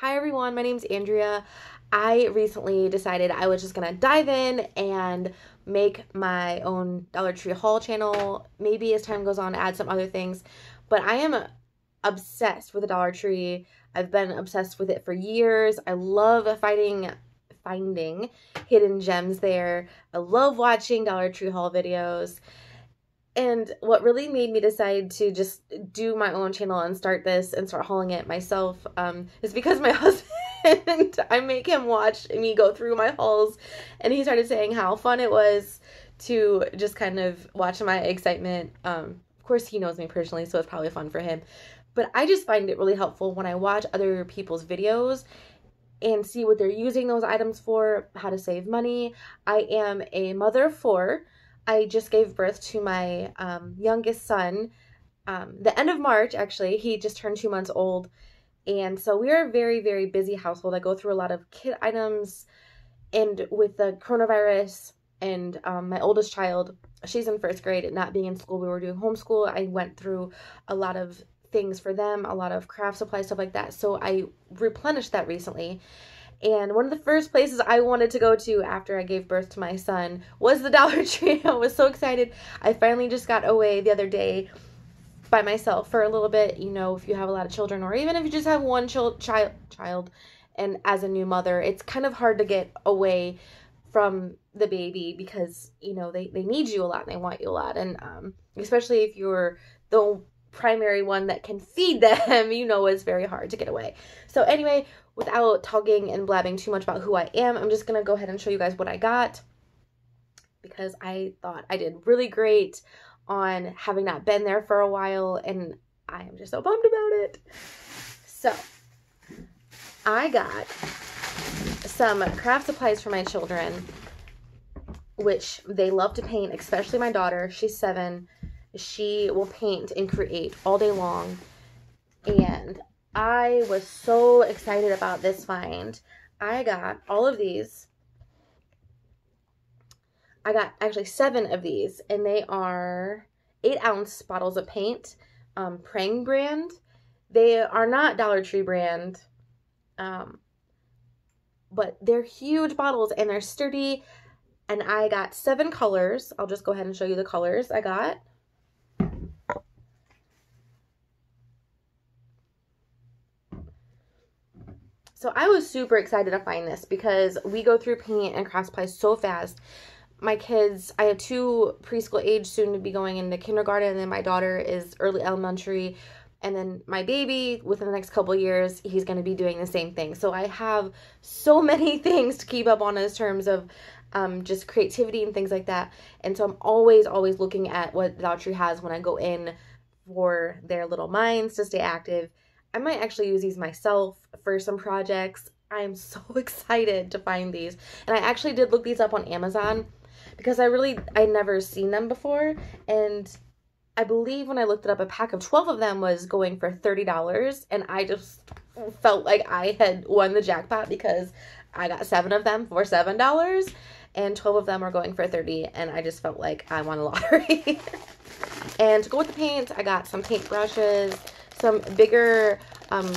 Hi everyone, my name's Andrea. I recently decided I was just gonna dive in and make my own Dollar Tree haul channel. Maybe as time goes on, add some other things. But I am obsessed with the Dollar Tree. I've been obsessed with it for years. I love finding finding hidden gems there. I love watching Dollar Tree haul videos. And what really made me decide to just do my own channel and start this and start hauling it myself um, is because my husband, I make him watch me go through my hauls, and he started saying how fun it was to just kind of watch my excitement. Um, of course, he knows me personally, so it's probably fun for him. But I just find it really helpful when I watch other people's videos and see what they're using those items for, how to save money. I am a mother of four I just gave birth to my um, youngest son. Um, the end of March, actually, he just turned two months old. And so we're a very, very busy household. I go through a lot of kid items. And with the coronavirus and um, my oldest child, she's in first grade, not being in school, we were doing homeschool. I went through a lot of things for them, a lot of craft supply, stuff like that. So I replenished that recently. And one of the first places I wanted to go to after I gave birth to my son was the Dollar Tree. I was so excited. I finally just got away the other day by myself for a little bit. You know, if you have a lot of children, or even if you just have one child, child, child, and as a new mother, it's kind of hard to get away from the baby because you know they, they need you a lot and they want you a lot and um, especially if you're the primary one that can feed them you know it's very hard to get away so anyway without talking and blabbing too much about who I am, I'm just going to go ahead and show you guys what I got because I thought I did really great on having not been there for a while and I am just so bummed about it. So, I got some craft supplies for my children, which they love to paint, especially my daughter. She's seven. She will paint and create all day long. And I was so excited about this find. I got all of these. I got actually seven of these, and they are eight ounce bottles of paint, um, Prang brand. They are not Dollar Tree brand, um, but they're huge bottles and they're sturdy. And I got seven colors. I'll just go ahead and show you the colors I got. So I was super excited to find this because we go through paint and craft supplies so fast. My kids, I have two preschool age soon to be going into kindergarten, and then my daughter is early elementary. And then my baby, within the next couple years, he's going to be doing the same thing. So I have so many things to keep up on in terms of um, just creativity and things like that. And so I'm always, always looking at what Dollar Tree has when I go in for their little minds to stay active I might actually use these myself for some projects. I am so excited to find these. And I actually did look these up on Amazon because I really, I never seen them before. And I believe when I looked it up, a pack of 12 of them was going for $30. And I just felt like I had won the jackpot because I got seven of them for $7 and 12 of them are going for 30 and I just felt like I won a lottery. and to go with the paint, I got some paint brushes, some bigger um,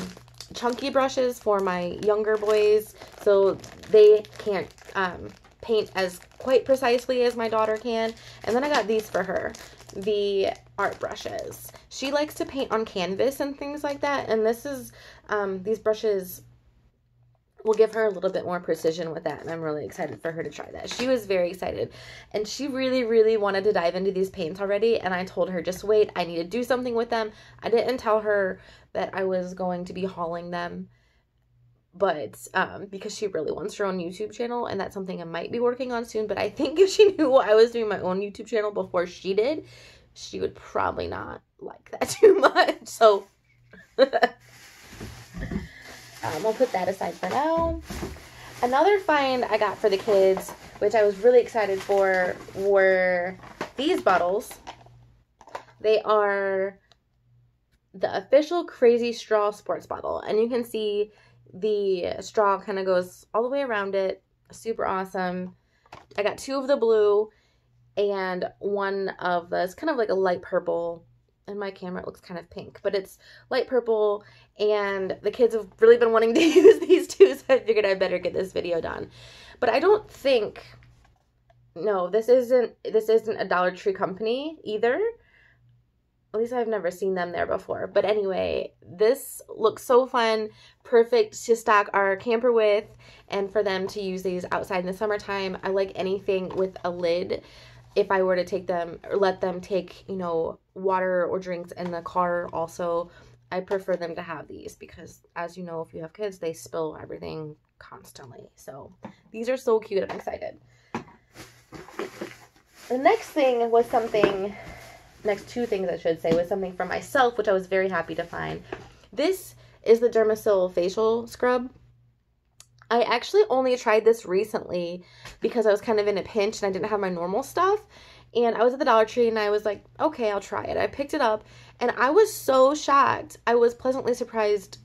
chunky brushes for my younger boys so they can't um, paint as quite precisely as my daughter can. And then I got these for her, the art brushes. She likes to paint on canvas and things like that. And this is, um, these brushes will give her a little bit more precision with that and I'm really excited for her to try that. She was very excited and she really really wanted to dive into these paints already and I told her just wait I need to do something with them. I didn't tell her that I was going to be hauling them but um, because she really wants her own YouTube channel and that's something I might be working on soon but I think if she knew I was doing my own YouTube channel before she did she would probably not like that too much so Um, I'll put that aside for now. Another find I got for the kids, which I was really excited for, were these bottles. They are the official Crazy Straw Sports Bottle. And you can see the straw kind of goes all the way around it. Super awesome. I got two of the blue and one of the, it's kind of like a light purple in my camera it looks kind of pink, but it's light purple and the kids have really been wanting to use these two, so I figured I better get this video done. But I don't think no, this isn't this isn't a Dollar Tree company either. At least I've never seen them there before. But anyway, this looks so fun, perfect to stock our camper with and for them to use these outside in the summertime. I like anything with a lid if I were to take them or let them take, you know, water or drinks in the car also. I prefer them to have these because as you know, if you have kids, they spill everything constantly. So these are so cute. I'm excited. The next thing was something, next two things I should say, was something for myself, which I was very happy to find. This is the Dermasil facial scrub. I actually only tried this recently because I was kind of in a pinch and I didn't have my normal stuff. And I was at the Dollar Tree and I was like, okay, I'll try it. I picked it up and I was so shocked. I was pleasantly surprised.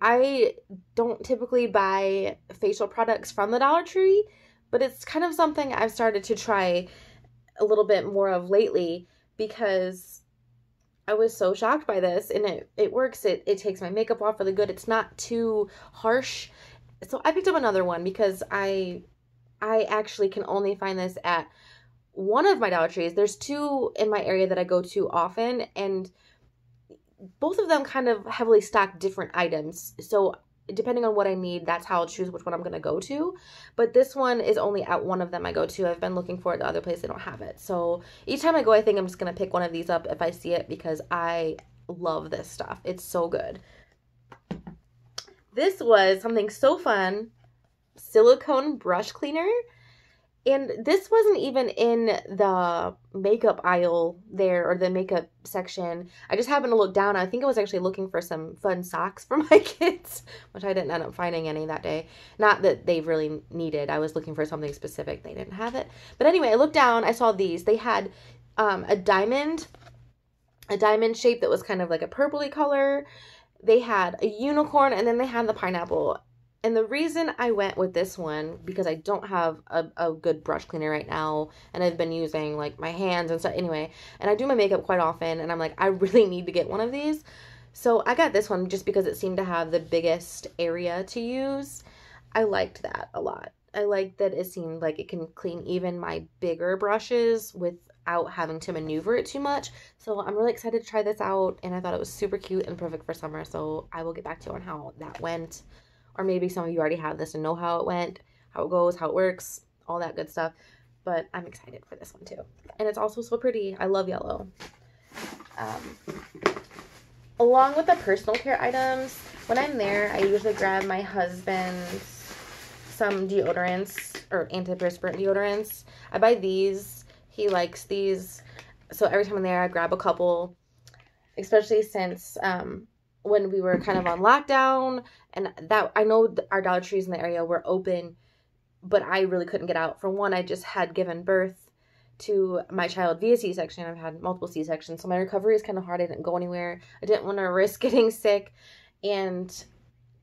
I don't typically buy facial products from the Dollar Tree, but it's kind of something I've started to try a little bit more of lately because I was so shocked by this and it, it works. It, it takes my makeup off really good. It's not too harsh. So I picked up another one because I I actually can only find this at one of my Dollar Trees. There's two in my area that I go to often and both of them kind of heavily stock different items. So depending on what I need, that's how I'll choose which one I'm going to go to. But this one is only at one of them I go to. I've been looking for it the other place, they don't have it. So each time I go, I think I'm just going to pick one of these up if I see it because I love this stuff. It's so good. This was something so fun silicone brush cleaner. And this wasn't even in the makeup aisle there or the makeup section. I just happened to look down. I think I was actually looking for some fun socks for my kids, which I didn't end up finding any that day. Not that they really needed. I was looking for something specific. They didn't have it. But anyway, I looked down. I saw these. They had um, a diamond, a diamond shape that was kind of like a purpley color. They had a unicorn and then they had the pineapple. And the reason I went with this one, because I don't have a, a good brush cleaner right now, and I've been using like my hands and stuff anyway, and I do my makeup quite often, and I'm like, I really need to get one of these. So I got this one just because it seemed to have the biggest area to use. I liked that a lot. I like that it seemed like it can clean even my bigger brushes without having to maneuver it too much. So I'm really excited to try this out, and I thought it was super cute and perfect for summer, so I will get back to you on how that went or maybe some of you already have this and know how it went, how it goes, how it works, all that good stuff. But I'm excited for this one too. And it's also so pretty. I love yellow. Um, along with the personal care items, when I'm there, I usually grab my husband's some deodorants or antiperspirant deodorants. I buy these. He likes these. So every time I'm there, I grab a couple, especially since um, when we were kind of on lockdown and that I know our Dollar Trees in the area were open, but I really couldn't get out. For one, I just had given birth to my child via C-section. I've had multiple C-sections, so my recovery is kind of hard. I didn't go anywhere. I didn't want to risk getting sick, and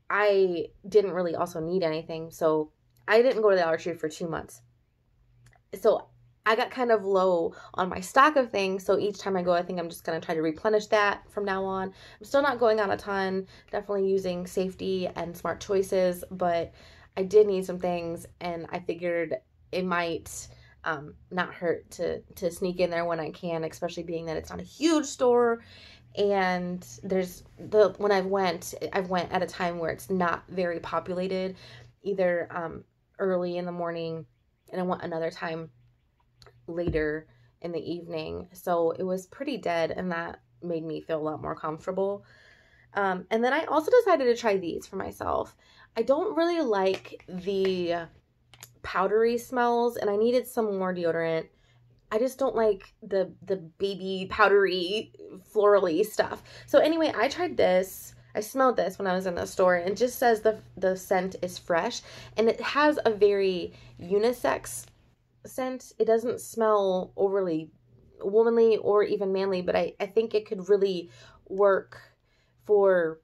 I didn't really also need anything, so I didn't go to the Dollar Tree for two months. So I got kind of low on my stock of things. So each time I go, I think I'm just going to try to replenish that from now on. I'm still not going out a ton, definitely using safety and smart choices, but I did need some things and I figured it might um, not hurt to, to sneak in there when I can, especially being that it's not a huge store and there's the when I went I went at a time where it's not very populated either um, early in the morning and I went another time later in the evening. So it was pretty dead, and that made me feel a lot more comfortable. Um, and then I also decided to try these for myself. I don't really like the powdery smells, and I needed some more deodorant. I just don't like the the baby powdery florally stuff. So anyway, I tried this. I smelled this when I was in the store and just says the the scent is fresh and it has a very unisex scent. It doesn't smell overly womanly or even manly, but I, I think it could really work for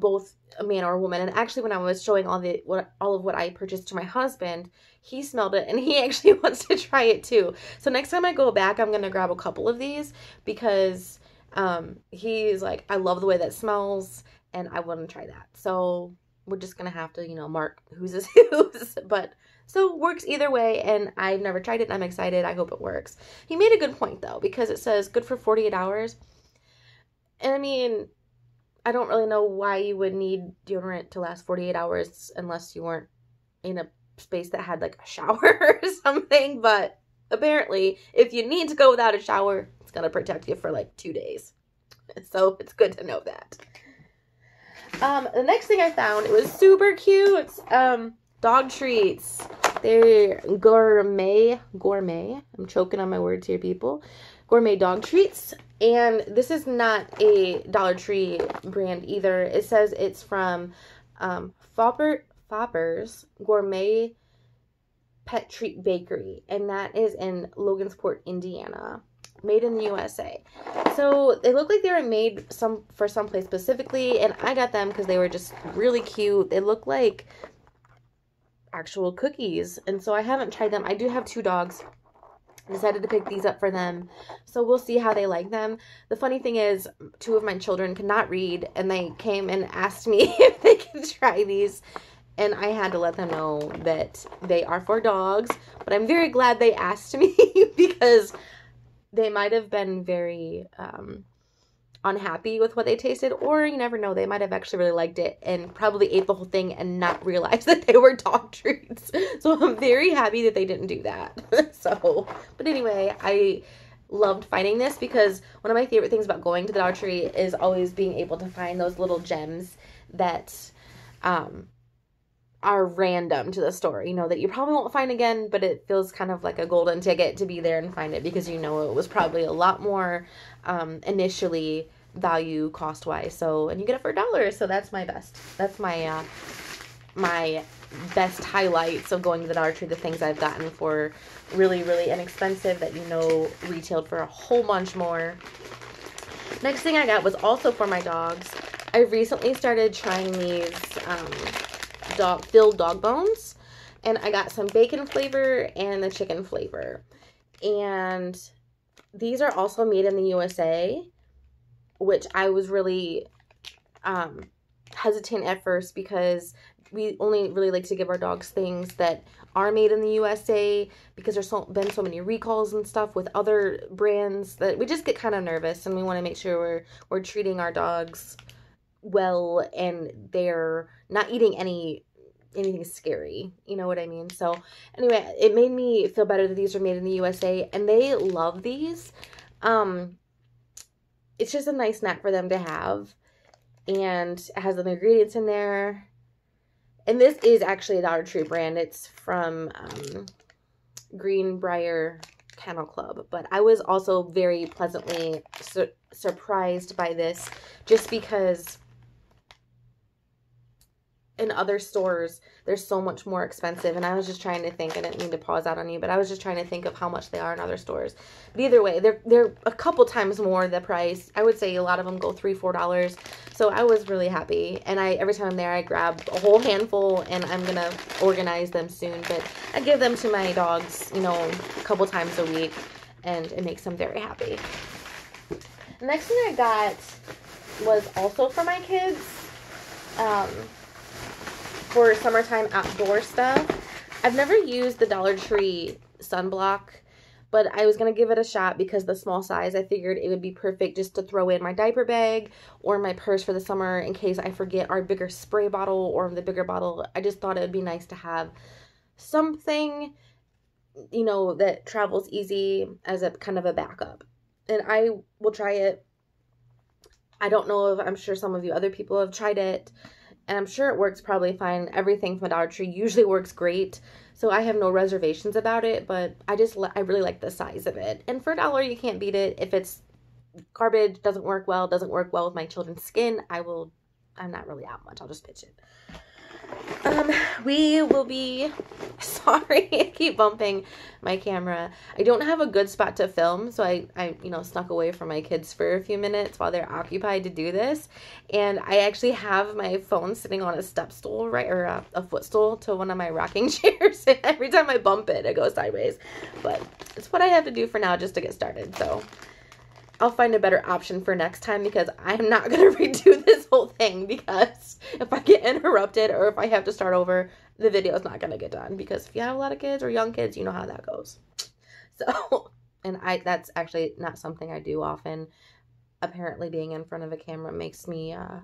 both a man or a woman. And actually, when I was showing all the what all of what I purchased to my husband, he smelled it and he actually wants to try it too. So next time I go back, I'm gonna grab a couple of these because Um, he's like, I love the way that smells, and I want to try that. So we're just gonna have to, you know, mark who's is whose. But so works either way, and I've never tried it. I'm excited. I hope it works. He made a good point though, because it says good for 48 hours. And I mean, I don't really know why you would need deodorant to last 48 hours unless you weren't in a space that had like a shower or something. But apparently, if you need to go without a shower, it's going to protect you for like two days. So it's good to know that. Um, the next thing I found, it was super cute. Um, dog treats. They're gourmet, gourmet. I'm choking on my words here, people. Gourmet dog treats. And this is not a Dollar Tree brand either. It says it's from um, Fopper, Fopper's Gourmet Pet Treat Bakery. And that is in Logansport, Indiana made in the USA. So they look like they were made some for someplace specifically, and I got them because they were just really cute. They look like actual cookies, and so I haven't tried them. I do have two dogs. Decided to pick these up for them, so we'll see how they like them. The funny thing is, two of my children cannot read, and they came and asked me if they could try these. And I had to let them know that they are for dogs, but I'm very glad they asked me because they might have been very um, unhappy with what they tasted, or you never know, they might have actually really liked it and probably ate the whole thing and not realized that they were dog treats. So I'm very happy that they didn't do that. so, but anyway, I loved finding this because one of my favorite things about going to the Dollar Tree is always being able to find those little gems that um, are random to the store, you know, that you probably won't find again, but it feels kind of like a golden ticket to be there and find it because you know it was probably a lot more um, initially value cost wise. So, and you get it for a dollar. So that's my best. That's my, uh, my best highlights of going to the Dollar Tree, the things I've gotten for really, really inexpensive that you know retailed for a whole bunch more. Next thing I got was also for my dogs. I recently started trying these um, dog filled dog bones and I got some bacon flavor and the chicken flavor. And these are also made in the USA, which I was really um, hesitant at first because we only really like to give our dogs things that are made in the USA because there's so, been so many recalls and stuff with other brands that we just get kind of nervous and we want to make sure we're we're treating our dogs well and they're not eating any anything scary. You know what I mean? So anyway, it made me feel better that these are made in the USA and they love these. Um it's just a nice snack for them to have. And it has the ingredients in there. And this is actually a Dollar Tree brand. It's from um, Greenbrier Kennel Club. But I was also very pleasantly su surprised by this just because in other stores they're so much more expensive. And i was just trying to think i didn't mean to pause out on you but i was just trying to think of how much they are in other stores. But either way they're they're a couple times more the price. I would say a lot of them go three four dollars. So i was really happy. And i every time i'm there i grab a whole handful and i'm gonna organize them soon. But i give them to my dogs you know a couple times a week and it makes them very happy. The next thing i got was also for my kids. Um, for summertime outdoor stuff. I've never used the Dollar Tree sunblock, but I was going to give it a shot because the small size, I figured it would be perfect just to throw in my diaper bag or my purse for the summer in case I forget our bigger spray bottle or the bigger bottle. I just thought it would be nice to have something, you know, that travels easy as a kind of a backup. And I will try it. I don't know if I'm sure some of you other people have tried it and I'm sure it works probably fine. Everything from Dollar Tree usually works great, so I have no reservations about it. But I just I really like the size of it, and for a dollar you can't beat it. If it's garbage, doesn't work well, doesn't work well with my children's skin, I will. I'm not really out much. I'll just pitch it. Um, we will be, sorry, I keep bumping my camera. I don't have a good spot to film, so I, I, you know, snuck away from my kids for a few minutes while they're occupied to do this. And I actually have my phone sitting on a step stool, right, or a, a footstool to one of my rocking chairs. And every time I bump it, it goes sideways. But it's what I have to do for now just to get started, so... I'll find a better option for next time because I'm not going to redo this whole thing because if I interrupted or if I have to start over, the video is not going to get done because if you have a lot of kids or young kids, you know how that goes. So, and I that's actually not something I do often. Apparently being in front of a camera makes me uh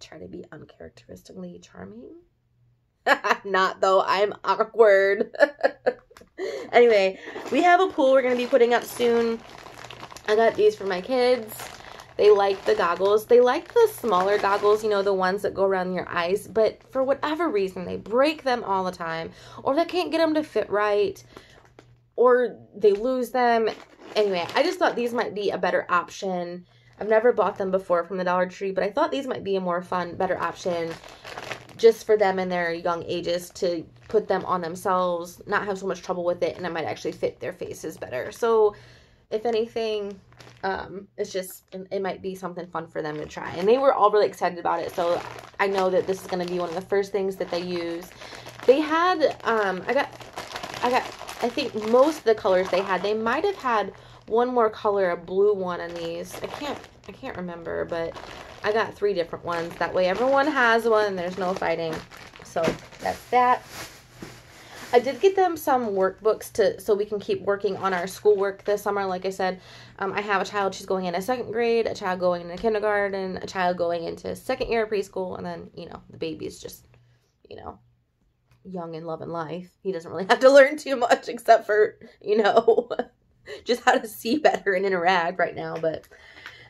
try to be uncharacteristically charming. not though, I'm awkward. anyway, we have a pool we're going to be putting up soon. I got these for my kids. They like the goggles. They like the smaller goggles, you know, the ones that go around your eyes, but for whatever reason, they break them all the time, or they can't get them to fit right, or they lose them. Anyway, I just thought these might be a better option. I've never bought them before from the Dollar Tree, but I thought these might be a more fun, better option just for them in their young ages to put them on themselves, not have so much trouble with it, and it might actually fit their faces better. So, if anything, um, it's just it, might be something fun for them to try. And they were all really excited about it. So I know that this is going to be one of the first things that they use. They had um, I got I got I think most of the colors they had. They might have had one more color, a blue one on these. I can't I can't remember, but I got three different ones. That way everyone has one there's no fighting. So that's that. I did get them some workbooks to so we can keep working on our schoolwork this summer. Like I said, um, I have a child, she's going into second grade, a child going into kindergarten, a child going into second year of preschool, and then, you know, the baby's just, you know, young and loving life. He doesn't really have to learn too much except for, you know, just how to see better and interact right now. But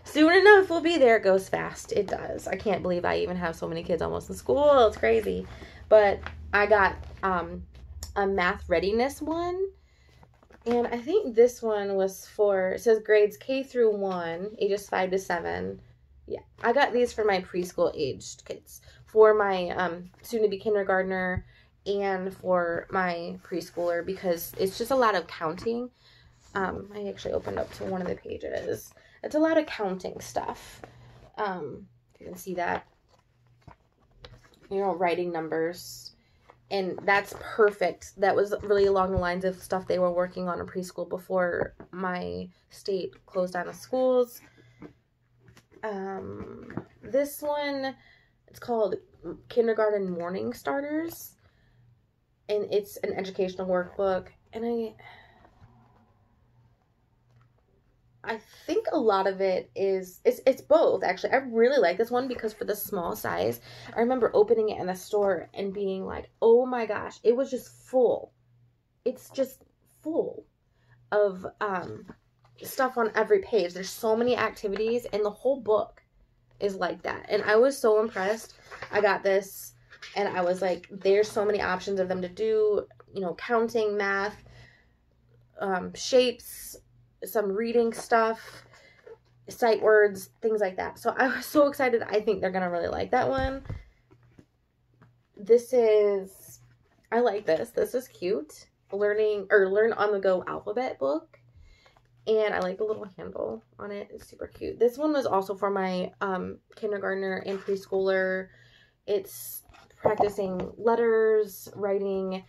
soon enough, we'll be there. It goes fast. It does. I can't believe I even have so many kids almost in school. It's crazy. But I got um, a math readiness one. And I think this one was for, it says grades K through 1, ages 5 to 7. Yeah, I got these for my preschool aged kids. For my um, soon to be kindergartner and for my preschooler because it's just a lot of counting. Um, I actually opened up to one of the pages. It's a lot of counting stuff. Um, you can see that. You know, writing numbers and that's perfect. That was really along the lines of stuff they were working on in preschool before my state closed down the schools. Um, this one, it's called Kindergarten Morning Starters, and it's an educational workbook. And I, I think a lot of it is it's it's both actually. I really like this one because for the small size, I remember opening it in the store and being like, "Oh my gosh, it was just full." It's just full of um stuff on every page. There's so many activities and the whole book is like that. And I was so impressed. I got this and I was like, there's so many options of them to do, you know, counting, math, um, shapes, some reading stuff, sight words, things like that. So I was so excited. I think they're going to really like that one. This is, I like this. This is cute. Learning or learn on the go alphabet book. And I like the little handle on it. It's super cute. This one was also for my um, kindergartner and preschooler. It's practicing letters, writing,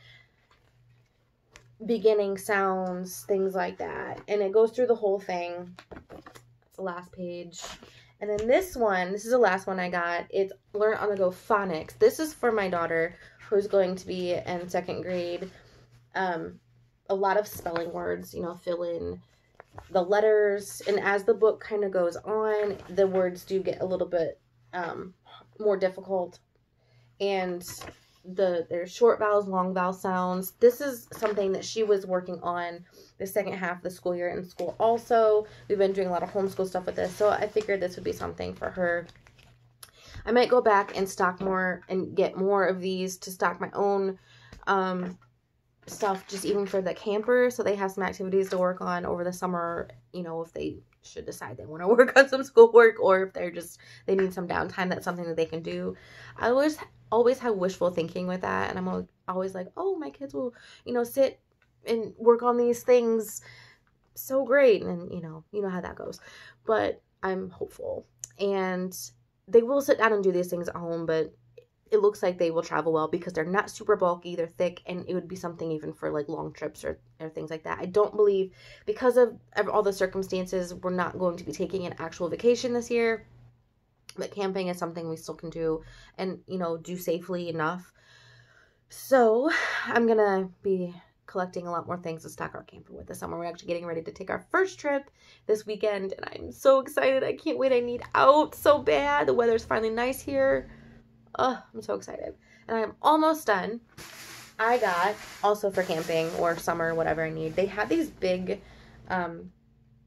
beginning sounds, things like that. And it goes through the whole thing. It's the last page. And then this one, this is the last one I got. It's Learn on the Go Phonics. This is for my daughter who's going to be in second grade. Um, a lot of spelling words, you know, fill in the letters. And as the book kind of goes on, the words do get a little bit um, more difficult. And the there's short vowels, long vowel sounds. This is something that she was working on the second half of the school year in school also. We've been doing a lot of homeschool stuff with this, so I figured this would be something for her. I might go back and stock more and get more of these to stock my own um, stuff just even for the camper so they have some activities to work on over the summer, you know, if they should decide they want to work on some schoolwork or if they're just they need some downtime that's something that they can do i always always have wishful thinking with that and i'm always like oh my kids will you know sit and work on these things so great and you know you know how that goes but i'm hopeful and they will sit down and do these things at home but it looks like they will travel well because they're not super bulky, they're thick, and it would be something even for like long trips or, or things like that. I don't believe, because of all the circumstances, we're not going to be taking an actual vacation this year. But camping is something we still can do and, you know, do safely enough. So I'm gonna be collecting a lot more things to stock our camper with this summer. We're actually getting ready to take our first trip this weekend, and I'm so excited. I can't wait. I need out so bad. The weather's finally nice here. Oh, I'm so excited. And I'm almost done. I got, also for camping or summer, whatever I need, they have these big um,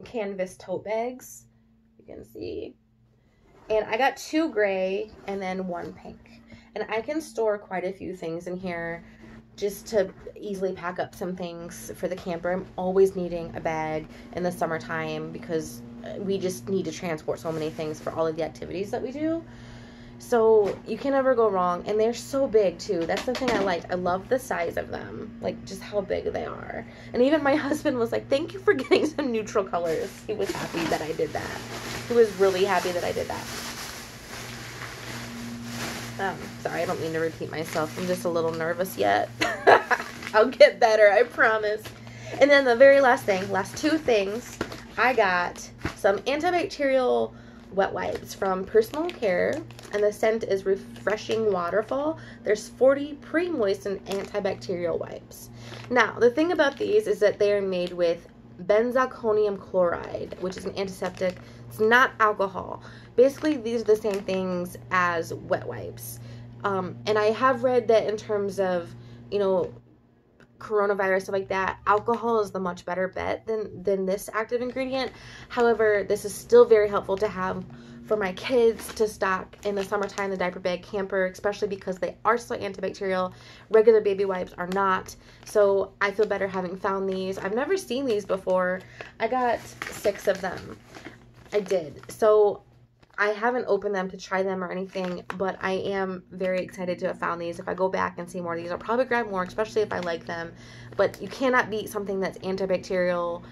canvas tote bags. You can see. And I got two gray and then one pink. And I can store quite a few things in here just to easily pack up some things for the camper. I'm always needing a bag in the summertime because uh, we just need to transport so many things for all of the activities that we do. So you can never go wrong. And they're so big too. That's the thing I liked. I love the size of them. Like just how big they are. And even my husband was like, thank you for getting some neutral colors. He was happy that I did that. He was really happy that I did that. Um, sorry, I don't mean to repeat myself. I'm just a little nervous yet. I'll get better, I promise. And then the very last thing, last two things, I got some antibacterial wet wipes from Personal Care, and the scent is Refreshing Waterfall. There's 40 pre-moistened antibacterial wipes. Now, the thing about these is that they are made with benzalkonium chloride, which is an antiseptic. It's not alcohol. Basically, these are the same things as wet wipes. Um, and I have read that in terms of, you know, coronavirus stuff like that alcohol is the much better bet than than this active ingredient. However this is still very helpful to have for my kids to stock in the summertime the diaper bag camper especially because they are still antibacterial. Regular baby wipes are not. So i feel better having found these. I've never seen these before. I got six of them. I did. So I haven't opened them to try them or anything, but I am very excited to have found these. If I go back and see more of these, I'll probably grab more, especially if I like them. But you cannot beat something that's antibacterial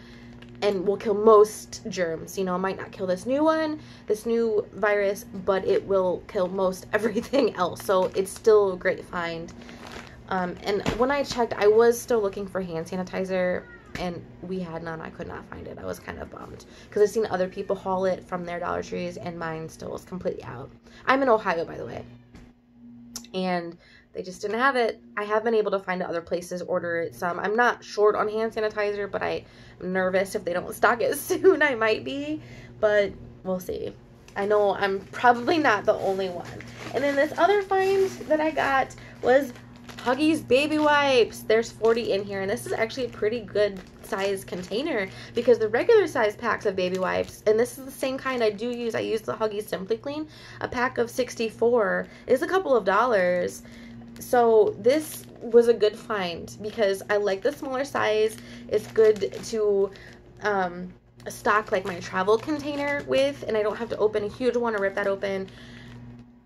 and will kill most germs. You know, it might not kill this new one, this new virus, but it will kill most everything else. So it's still a great find. Um, and when I checked, I was still looking for hand sanitizer and we had none. I could not find it. I was kind of bummed because I've seen other people haul it from their Dollar Trees, and mine still was completely out. I'm in Ohio, by the way, and they just didn't have it. I have been able to find other places order it some. I'm not short on hand sanitizer, but I'm nervous if they don't stock it soon. I might be, but we'll see. I know I'm probably not the only one. And then this other find that I got was Huggies baby wipes. There's 40 in here, and this is actually a pretty good size container because the regular size packs of baby wipes, and this is the same kind I do use. I use the Huggies Simply Clean. A pack of 64 is a couple of dollars. So this was a good find because I like the smaller size. It's good to um, stock like my travel container with, and I don't have to open a huge one or rip that open.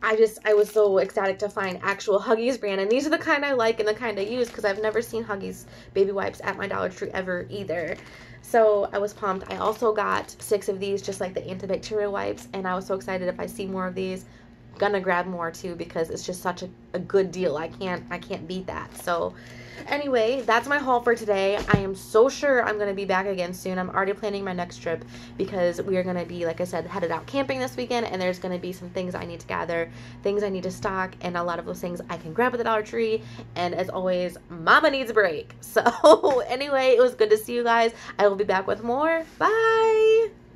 I just I was so ecstatic to find actual Huggies brand, and these are the kind I like and the kind I use because I've never seen Huggies baby wipes at my Dollar Tree ever either. So I was pumped. I also got six of these, just like the antibacterial wipes, and I was so excited if I see more of these gonna grab more too because it's just such a, a good deal. I can't I can't beat that. So anyway, that's my haul for today. I am so sure I'm gonna be back again soon. I'm already planning my next trip because we are gonna be, like I said, headed out camping this weekend and there's gonna be some things I need to gather, things I need to stock, and a lot of those things I can grab at the Dollar Tree. And as always, mama needs a break. So anyway, it was good to see you guys. I will be back with more. Bye!